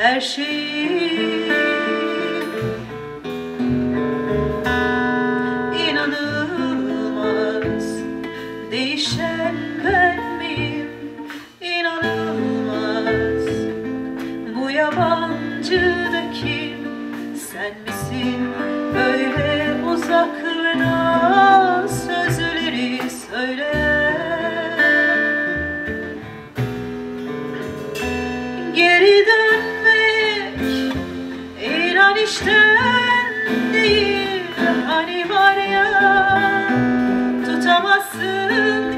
her şeyi İnanılmaz değişen ben miyim? İnanılmaz bu yabancı da kim? Sen misin böyle uzaklara sözleri söyleyen? Geri inan işten hani var ya Tutamazsın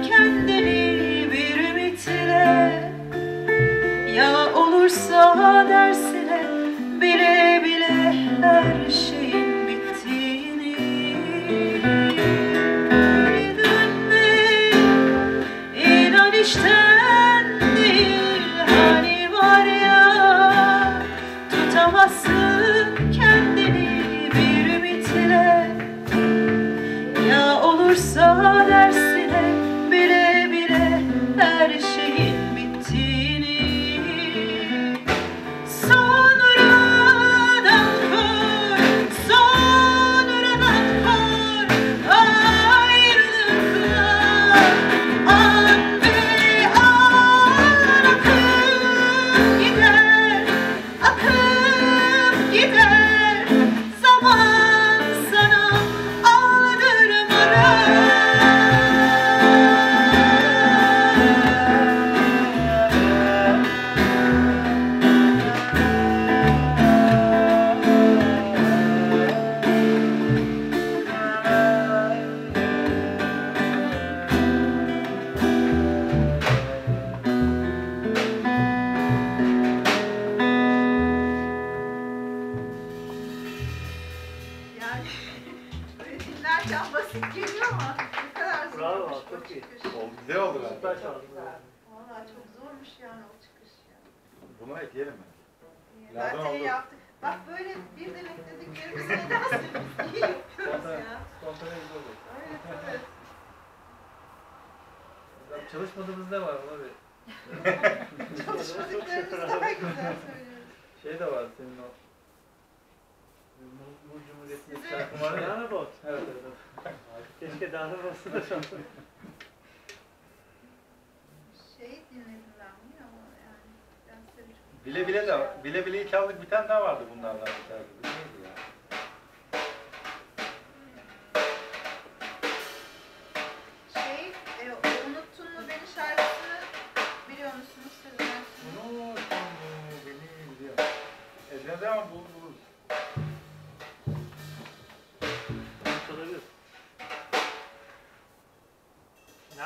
Çalışmadığımız ne var ona bir. Çalışmadıklarımız daha güzel söylüyoruz. Şey de var senin o. Bu Cumhuriyet'in Size- şarkı var ya. Dana bot. Evet evet. Keşke Dana bot'u da şarkı. Şey dinledim ben bunu ama yani. Bile bile de bile bile iki aldık bir tane daha vardı bunlardan bir tane. Bu neydi ya?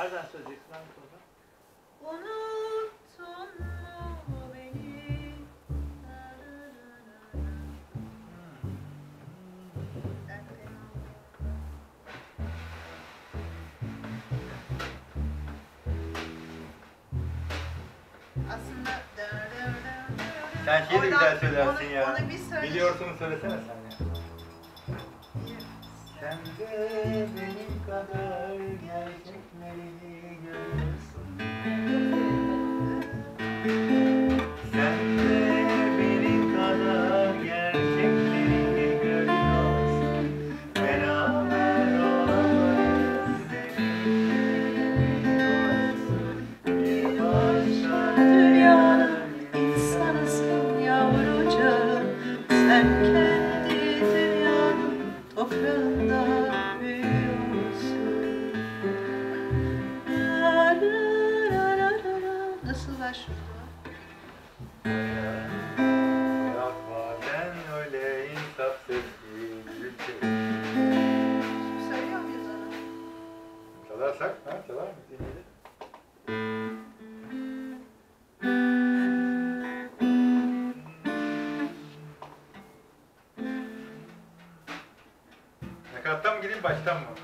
Nereden söyleyeceksin hangi konuda? Unuttun mu beni? Aslında Sen şeyi de güzel söylersin ya. Onu bir söyle. Biliyorsun söylesene. Sen de benim kadar gerçekleri görüyorsun. там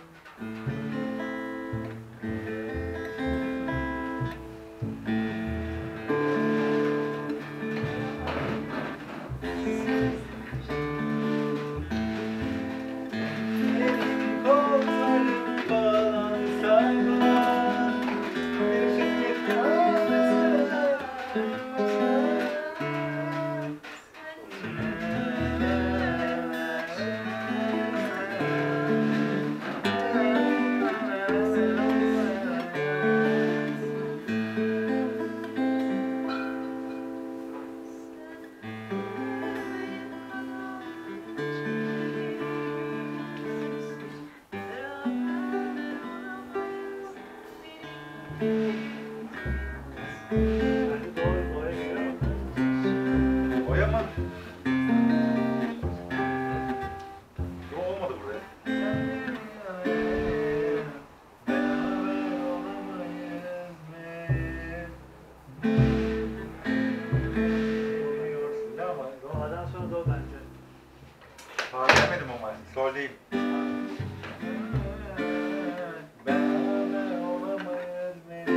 olamayız benim.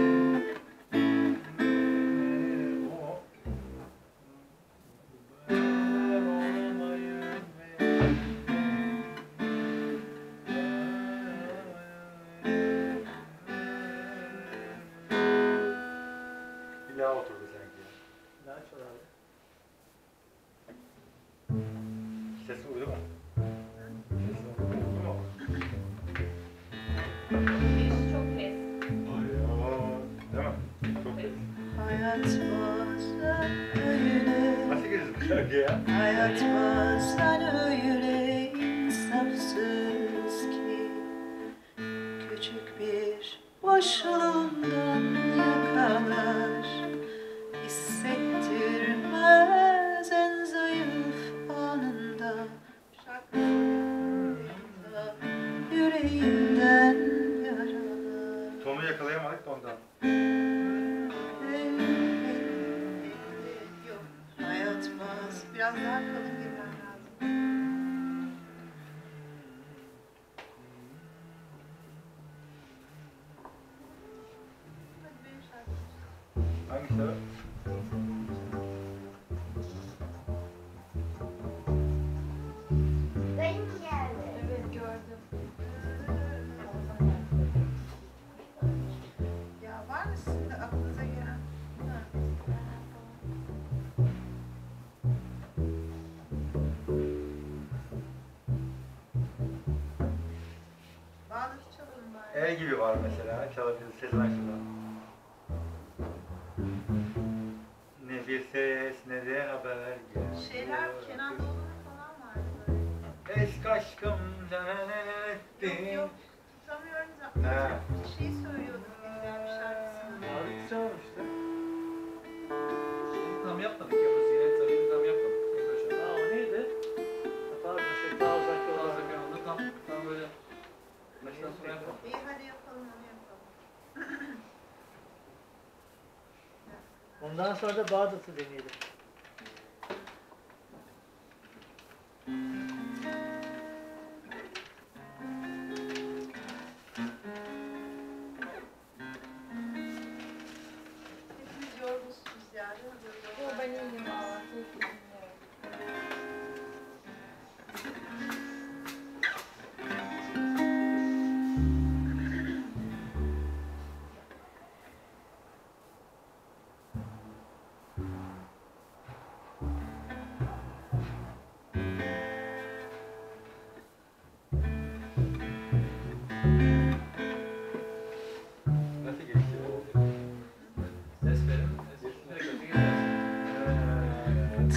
Bir daha oturdu sanki. Abi? Sesi uydu mu? Hayat bazen öyle insafsız ki? Küçük bir boşluğundan yakalar Hissettirmez E gibi var mesela. Çalabiliriz Sezen Aksu'dan. Ne bir ses ne de haber geliyor. Şeyler Kenan Doğulu'nun falan vardı böyle. Eski aşkım Yok ettin. yok tutamıyorum da. Ha. Bir şey söylüyordu güzel bir şarkısını. Abi Ondan sonra da Bağdat'ı deneyelim. Hepimiz yorgunsunuz ya değil mi? Böyle Yo yorgun. ben iyiyim valla. Keyifli dinliyorum.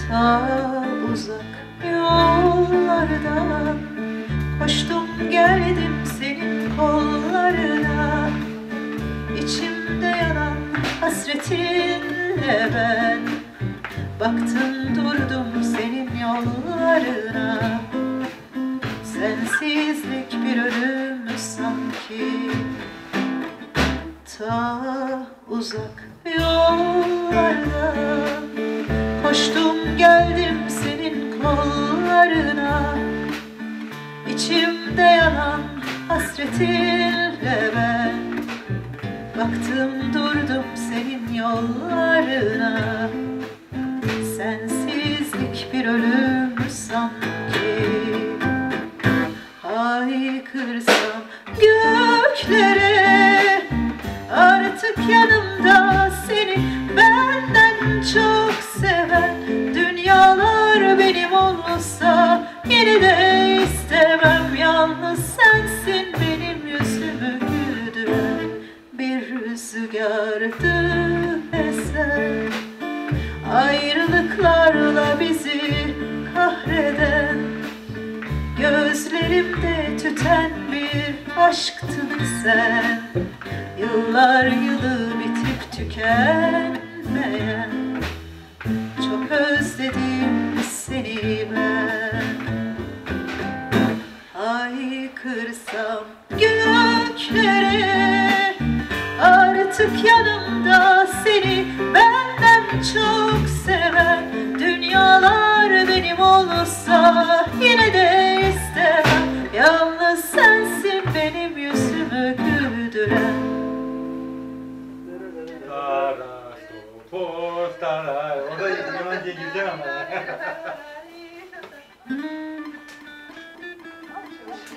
Ta uzak yollardan Koştum geldim senin kollarına. İçimde yanan hasretinle ben Baktım durdum senin yollarına. Sensizlik bir ölüm sanki Ta uzak yollardan Koştum kollarına İçimde yanan hasretinle ben Baktım durdum senin yollarına. Sensizlik bir ölüm sanki Haykırsam göklere. Artık yanımda seni benden yine de istemem Yalnız sensin benim yüzümü güldüren Bir rüzgardı esen Ayrılıklarla bizi kahreden Gözlerimde tüten bir aşktın sen. Yıllar yılı bitip tükenmeyen yanımda seni benden çok seven Dünyalar benim olsa yine de istemem Yalnız sensin benim yüzümü güldüren o da Yunan gireceğim ama.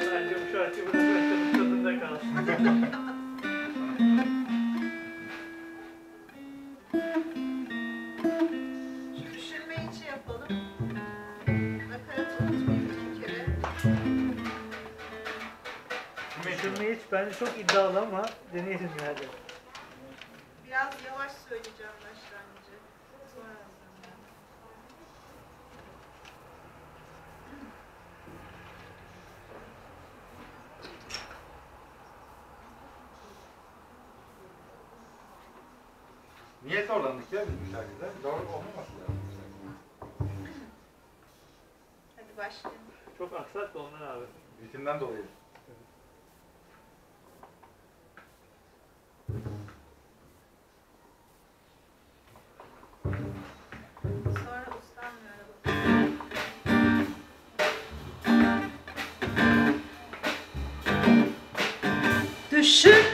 Bence şarkı burada kalsın. Bence çok iddialı ama deneyelim yani. Biraz yavaş söyleyeceğim başlangıcı. Niye zorlandık ya bizim şarkıda? Doğru olmaması lazım. Hadi başlayalım. Çok aksak da ondan abi. Ritimden dolayı. Shoot.